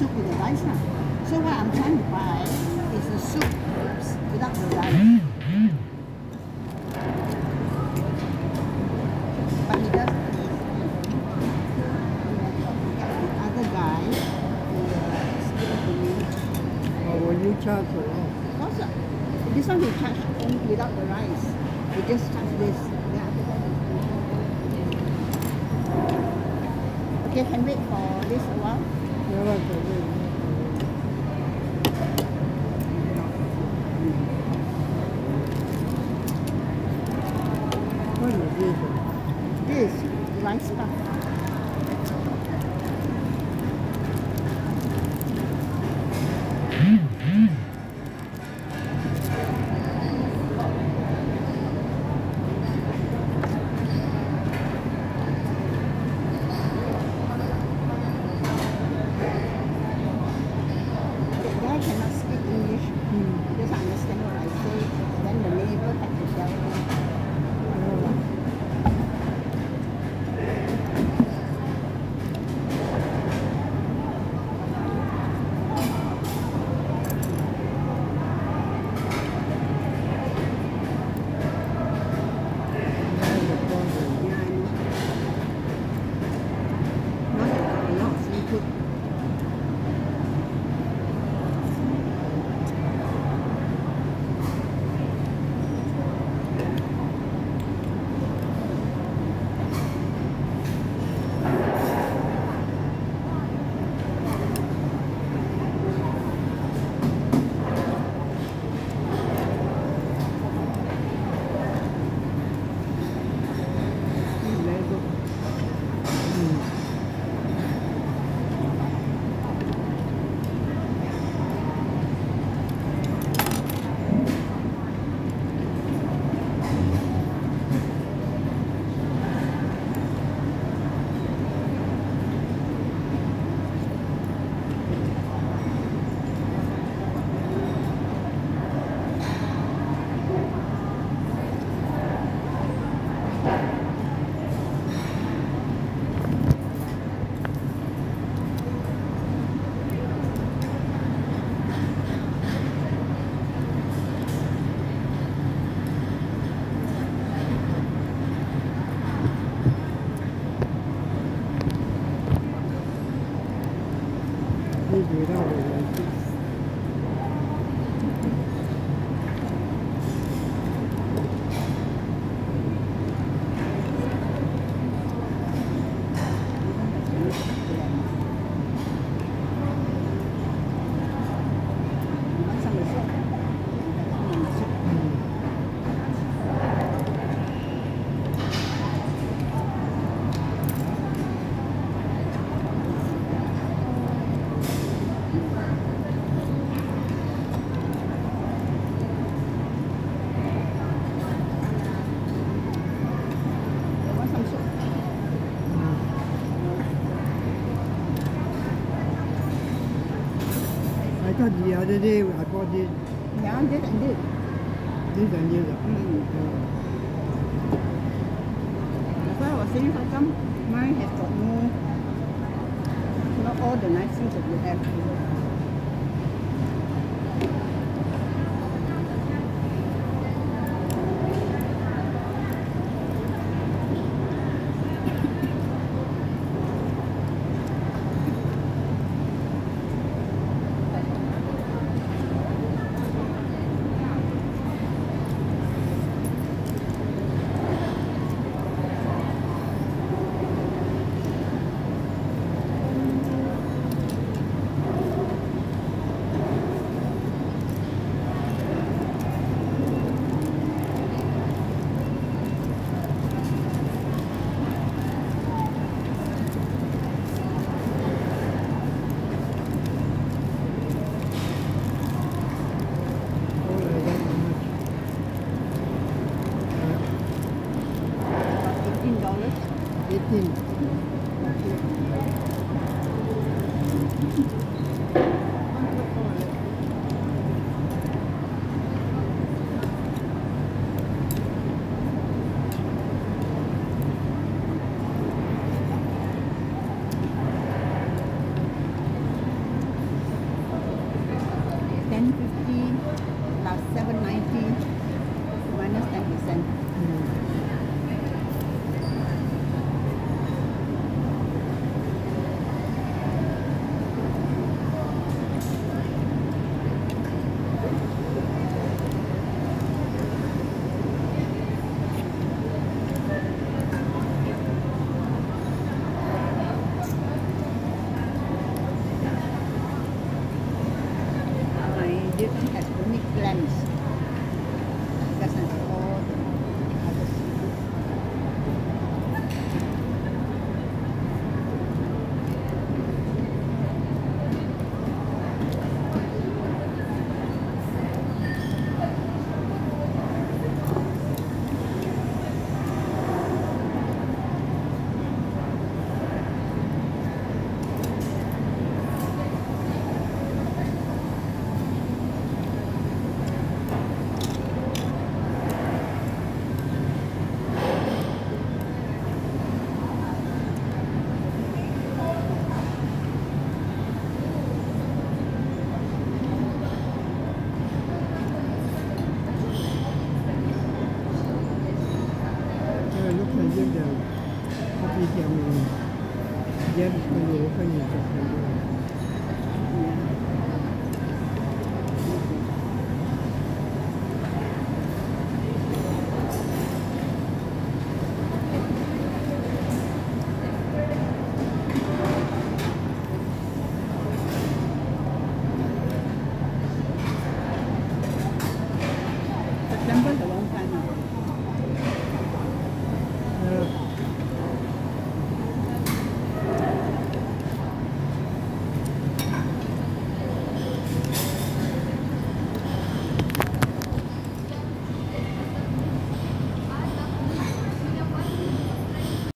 soup with the rice. Lah. So what I'm trying to buy is the soup without the rice. Charge for because this one he charge without the rice. He just charge this. That, Okay, can wait for this a while. Yeah, lah, can wait. What is this? ah? I the other day I bought this, Yeah, this and this. this and this. Mm. That's why I was saying how come mine has got no, not all the nice things that you have. 1050 plus 790 minus 10 hmm. не было, конечно.